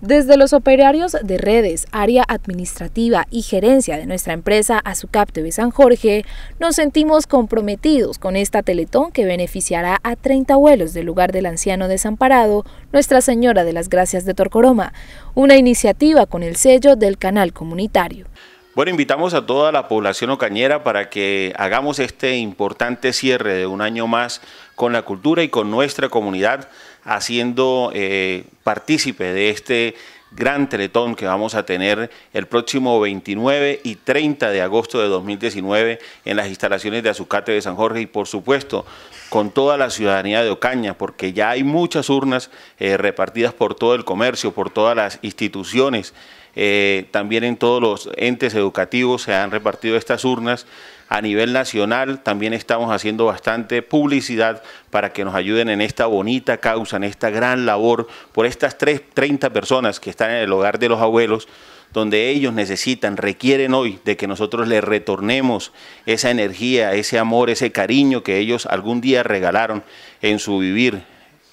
Desde los operarios de redes, área administrativa y gerencia de nuestra empresa Azucap San Jorge, nos sentimos comprometidos con esta Teletón que beneficiará a 30 abuelos del lugar del anciano desamparado, Nuestra Señora de las Gracias de Torcoroma, una iniciativa con el sello del canal comunitario. Bueno, invitamos a toda la población ocañera para que hagamos este importante cierre de un año más con la cultura y con nuestra comunidad, haciendo eh, partícipe de este gran teletón que vamos a tener el próximo 29 y 30 de agosto de 2019 en las instalaciones de Azucate de San Jorge y por supuesto con toda la ciudadanía de Ocaña, porque ya hay muchas urnas eh, repartidas por todo el comercio, por todas las instituciones eh, también en todos los entes educativos se han repartido estas urnas. A nivel nacional también estamos haciendo bastante publicidad para que nos ayuden en esta bonita causa, en esta gran labor por estas 30 personas que están en el hogar de los abuelos, donde ellos necesitan, requieren hoy de que nosotros les retornemos esa energía, ese amor, ese cariño que ellos algún día regalaron en su vivir,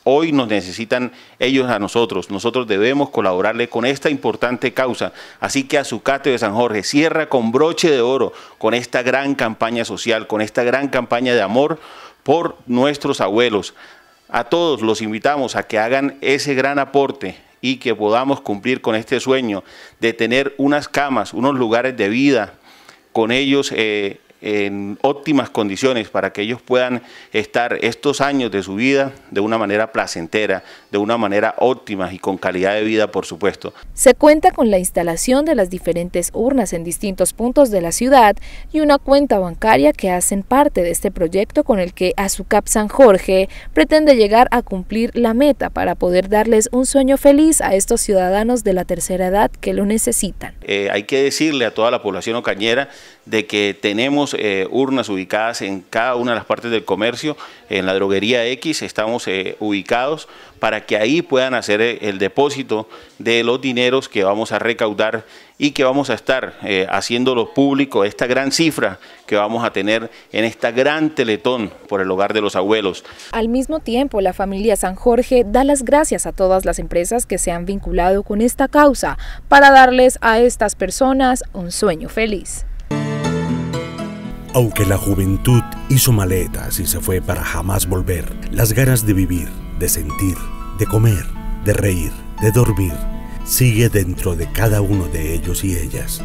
Hoy nos necesitan ellos a nosotros. Nosotros debemos colaborarle con esta importante causa. Así que Azucate de San Jorge cierra con broche de oro con esta gran campaña social, con esta gran campaña de amor por nuestros abuelos. A todos los invitamos a que hagan ese gran aporte y que podamos cumplir con este sueño de tener unas camas, unos lugares de vida con ellos. Eh, en óptimas condiciones para que ellos puedan estar estos años de su vida de una manera placentera, de una manera óptima y con calidad de vida, por supuesto. Se cuenta con la instalación de las diferentes urnas en distintos puntos de la ciudad y una cuenta bancaria que hacen parte de este proyecto con el que Azucap San Jorge pretende llegar a cumplir la meta para poder darles un sueño feliz a estos ciudadanos de la tercera edad que lo necesitan. Eh, hay que decirle a toda la población ocañera de que tenemos eh, urnas ubicadas en cada una de las partes del comercio, en la droguería X estamos eh, ubicados para que ahí puedan hacer eh, el depósito de los dineros que vamos a recaudar y que vamos a estar haciéndolo público, esta gran cifra que vamos a tener en esta gran teletón por el hogar de los abuelos. Al mismo tiempo, la familia San Jorge da las gracias a todas las empresas que se han vinculado con esta causa para darles a estas personas un sueño feliz. Aunque la juventud hizo maletas y se fue para jamás volver, las ganas de vivir, de sentir, de comer, de reír, de dormir, sigue dentro de cada uno de ellos y ellas.